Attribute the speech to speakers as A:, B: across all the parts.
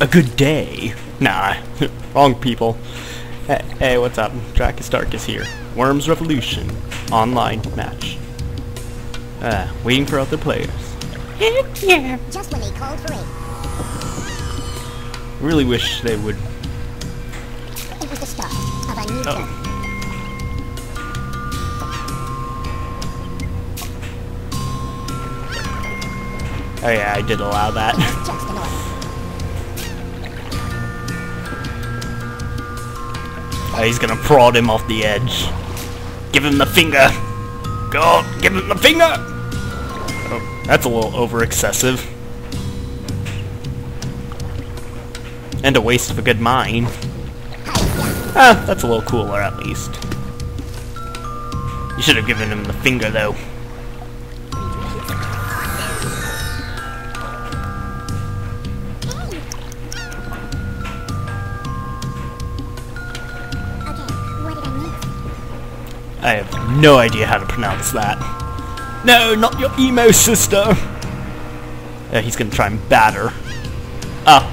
A: a good day. Nah, wrong people. Hey, hey, what's up? Drakus Darkus here. Worms Revolution online match. Uh, waiting for other players.
B: Heck yeah. Just when they called for aid.
A: Really wish they would.
B: It was the start of a new
A: Oh. Oh yeah, I did allow that. He's gonna prod him off the edge. Give him the finger. Go, give him the finger. Oh, that's a little over excessive. And a waste of a good mine. Ah, that's a little cooler at least. You should have given him the finger though.
B: I
A: have no idea how to pronounce that. No, not your emo sister! Uh, he's gonna try and batter. Up.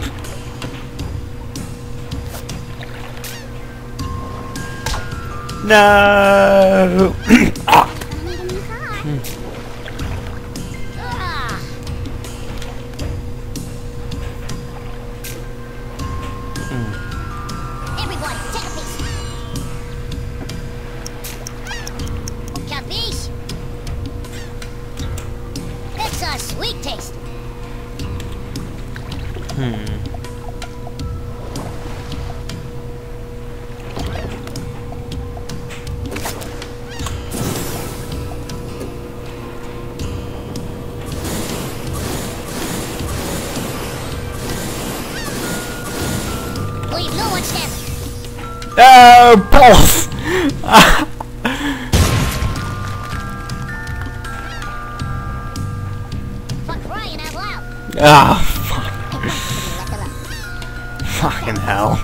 A: No! Oh, balls!
B: For crying out loud.
A: Ah, Fucking hell.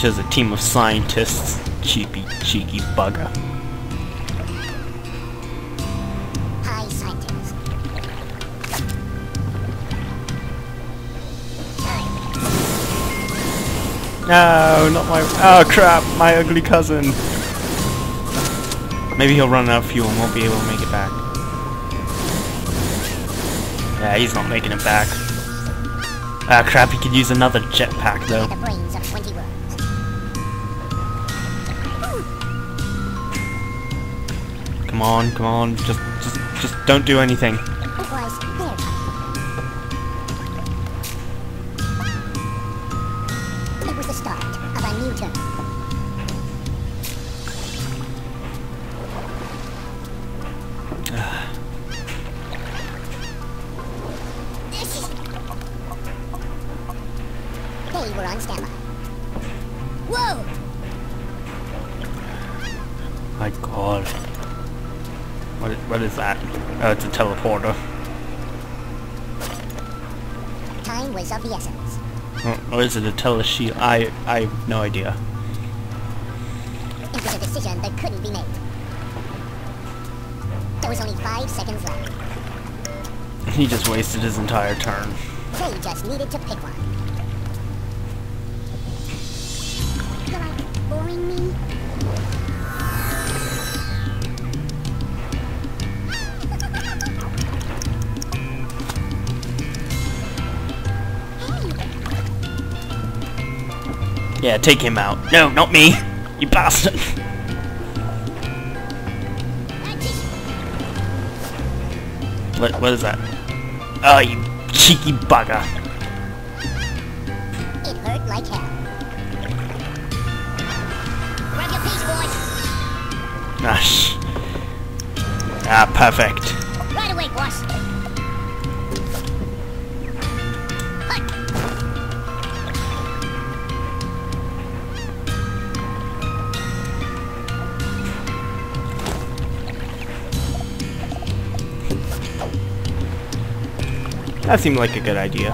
A: Just a team of scientists. Cheeky, cheeky bugger. No, not my. Oh crap, my ugly cousin. Maybe he'll run out of fuel and won't be able to make it back. Yeah, he's not making it back. Ah crap, he could use another jetpack though.
B: The brains of 20 worms.
A: Come on, come on, just, just, just don't do anything. What, is that? Uh, oh, it's a teleporter.
B: Time was of the essence.
A: Oh, Or is it a teleshield? I, I have no idea.
B: It was a decision that couldn't be made. There was only five seconds left.
A: He just wasted his entire turn.
B: They just needed to pick one. You're boring me.
A: Yeah, take him out. No, not me! You bastard! What, what is that? Oh, you cheeky bugger.
B: It hurt like hell. Grab your piece, boys.
A: Ah, ah, perfect.
B: Right away, boss.
A: That seemed like a good idea.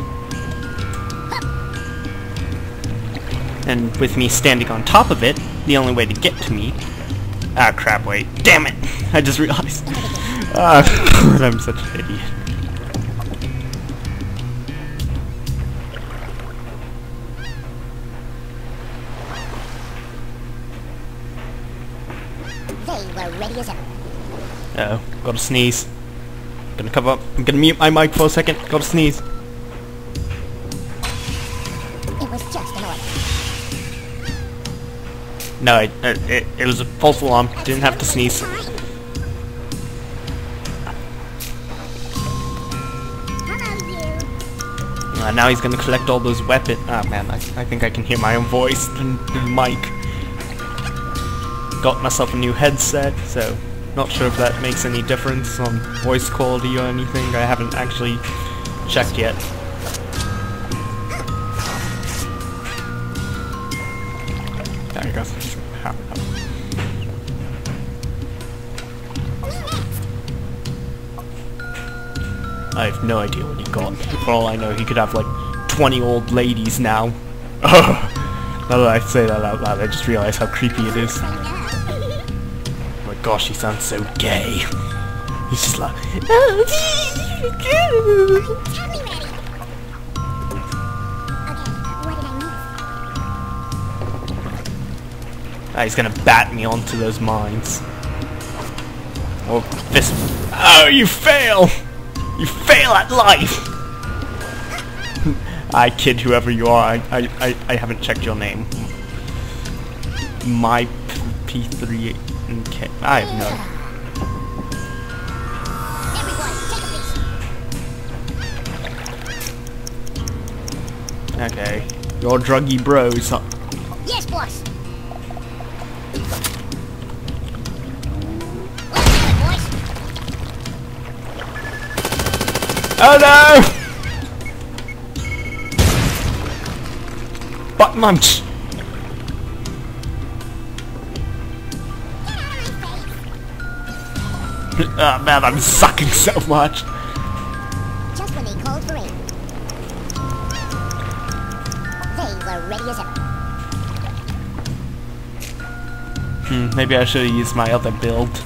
A: And with me standing on top of it, the only way to get to me Ah, crap, wait. Damn it! I just realized. Ah, I'm such an idiot.
B: They were ready as ever.
A: Uh oh, gotta sneeze. Gonna cover up. I'm gonna mute my mic for a second. Gotta sneeze.
B: It was just an order.
A: No, it, it, it was a false alarm. Didn't have to sneeze. Uh, now he's gonna collect all those weapons. Ah man, I, I think I can hear my own voice in the mic. Got myself a new headset, so not sure if that makes any difference on voice quality or anything. I haven't actually checked yet. There you go. I have no idea what he got. For all I know, he could have like 20 old ladies now. now that I say that out loud, I just realize how creepy it is. Gosh, he sounds so gay. He's just like, ah, he's gonna bat me onto those mines. Oh, this. Oh, you fail! You fail at life! I kid whoever you are, I, I, I, I haven't checked your name. My P- P3 and I have no.
B: Everyone, take a piece.
A: Okay. Your druggy bros. huh?
B: Yes, boss. Let's do it, boys.
A: Oh no! Butt munch! Ah man, I'm sucking so much.
B: Just when they called for aid. They were ready as ever.
A: Hmm, maybe I should have used my other build.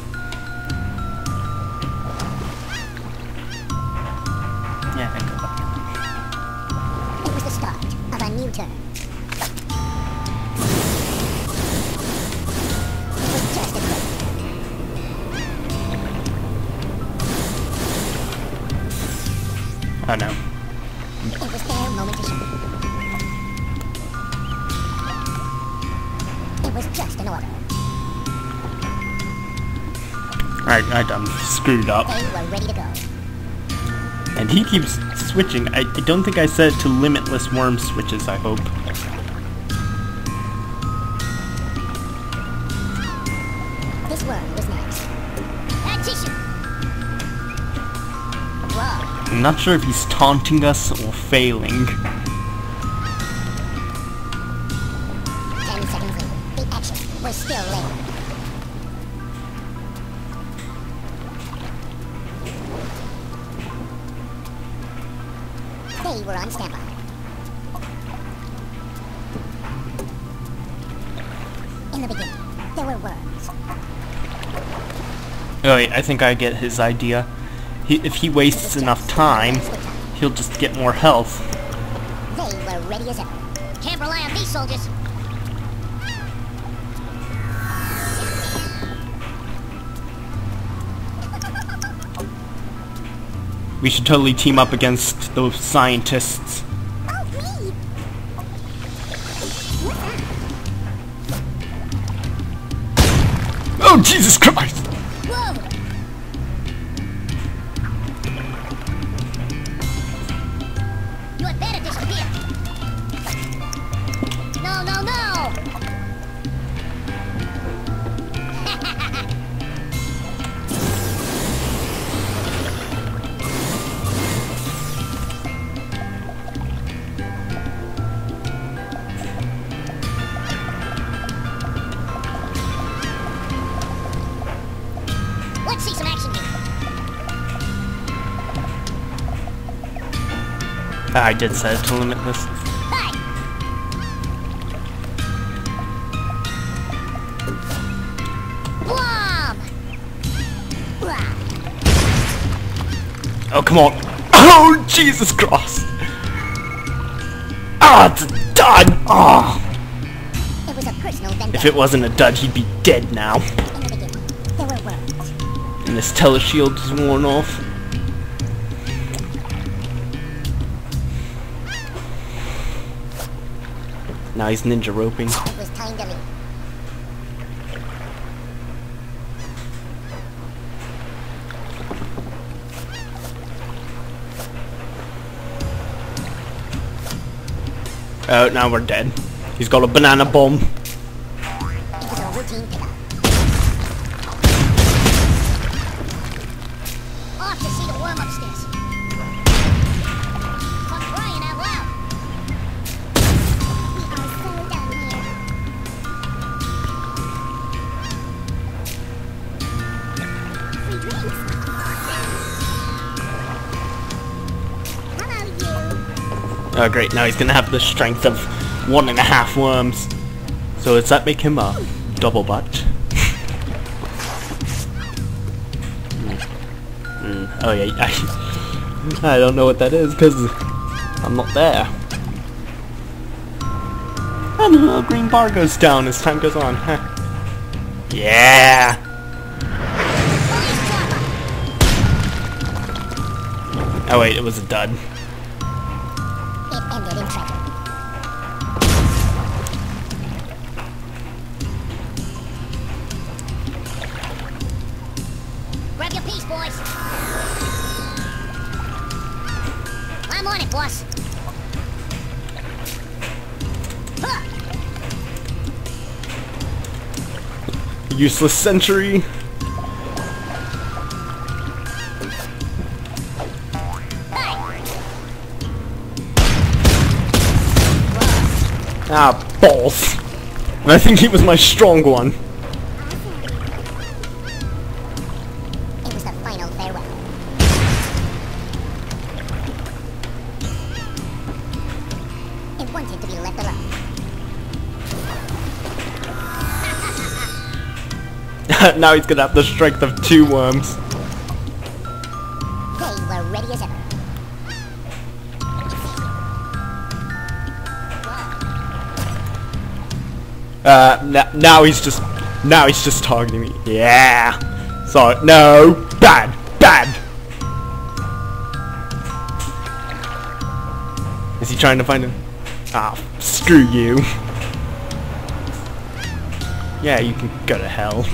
A: Oh no.
B: It was their moment to shine. It was just an order.
A: Alright, I done screwed up.
B: They were ready to go.
A: And he keeps switching. I, I don't think I said to limitless worm switches, I hope. I'm not sure if he's taunting us or failing.
B: Ten seconds later, the action was still there. They were on standby. In the beginning, there were worms.
A: Oh wait, I think I get his idea. He, if he wastes enough time, he'll just get more health.
B: They were ready as ever. Can't rely on these soldiers.
A: We should totally team up against those scientists.
B: Oh, me!
A: Oh, Jesus Christ! I did set it to limitless. Oh, come on. Oh, Jesus Christ. Ah, it's a dud. Ah.
B: It was a personal vendetta.
A: If it wasn't a dud, he'd be dead now.
B: In the.
A: And this teleshield is worn off. Now he's ninja roping.
B: It was time to leave.
A: Oh, now we're dead. He's got a banana bomb. Oh great, now he's gonna have the strength of one and a half worms. So does that make him a double butt? Hmm, Oh yeah, I, I don't know what that is because I'm not there. And the little green bar goes down as time goes on. Huh. Yeah! Oh wait, it was a dud.
B: I'm on it, boss.
A: Useless sentry. Ah, balls. And I think he was my strong one.
B: It wanted to be left alone.
A: now he's gonna have the strength of two worms.
B: They were ready as ever.
A: Uh, now he's just, now he's just targeting me. Yeah. So no, bad, bad. Is he trying to find him? Ah, screw you. Yeah, you can go to hell.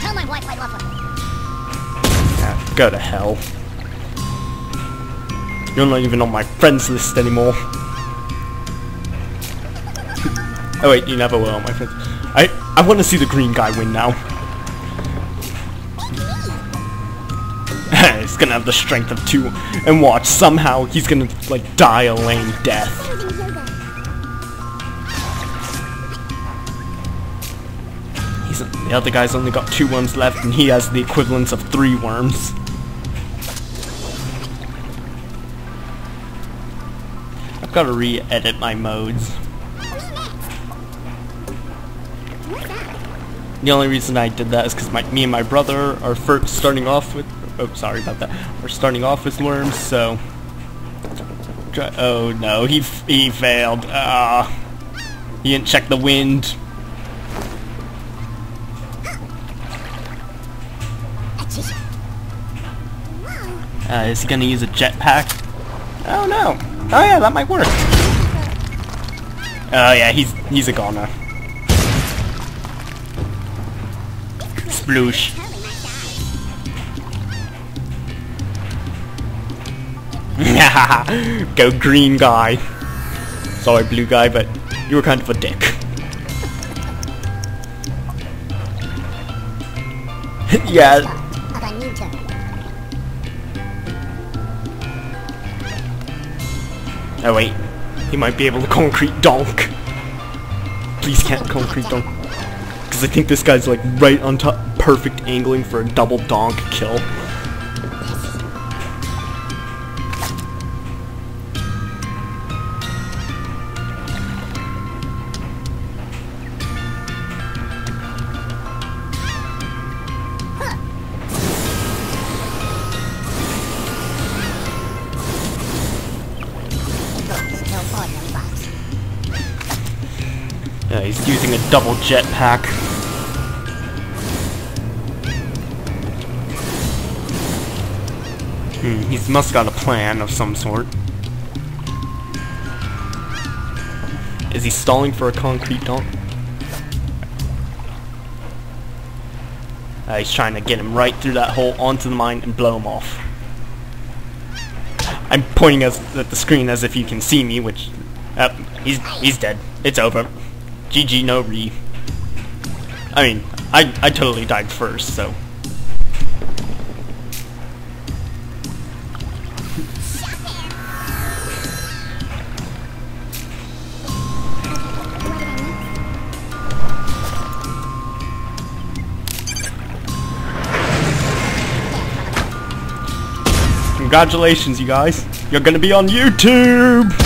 B: Tell my wife I love her.
A: Yeah, go to hell. You're not even on my friends list anymore. oh wait, you never were on my friends. I I want to see the green guy win now. He's gonna have the strength of two, and watch somehow he's gonna like die a lame death. He's the other guy's only got two worms left, and he has the equivalence of three worms. I've got to re-edit my modes. The only reason I did that is because me and my brother are first starting off with. Oh, sorry about that. We're starting off with worms, so. Oh no, he he failed. Ah, he didn't check the wind. Uh, is he gonna use a jetpack? Oh no. Oh yeah, that might work. Oh yeah, he's he's a goner. Sploosh. Go green guy. Sorry, blue guy, but you were kind of a dick. yeah. Oh wait, he might be able to concrete donk. Please can't concrete donk. Because I think this guy's like right on top, perfect angling for a double donk kill. Double jetpack. Hmm, he's must got a plan of some sort. Is he stalling for a concrete dunk? Uh, he's trying to get him right through that hole onto the mine and blow him off. I'm pointing at the screen as if you can see me, which... Uh, he's, he's dead. It's over. GG, no re. I mean, I, I totally died first, so... Congratulations, you guys. You're gonna be on YouTube!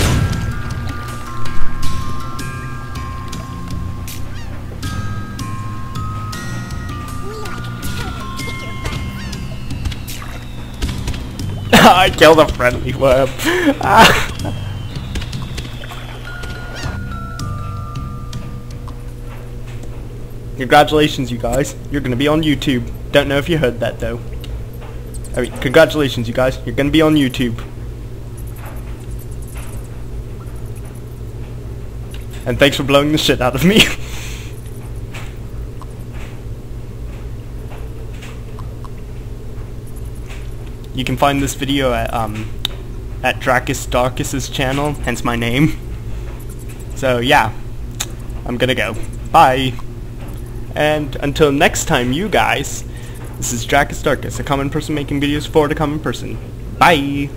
A: I killed a friendly worm. Ah. Congratulations, you guys. You're gonna be on YouTube. Don't know if you heard that, though. I mean, congratulations, you guys. You're gonna be on YouTube. And thanks for blowing the shit out of me. you can find this video at, um, at Drakus Darkus's channel, hence my name. So, yeah. I'm gonna go. Bye. And until next time, you guys, this is Drakus Darkus, a common person making videos for the common person. Bye!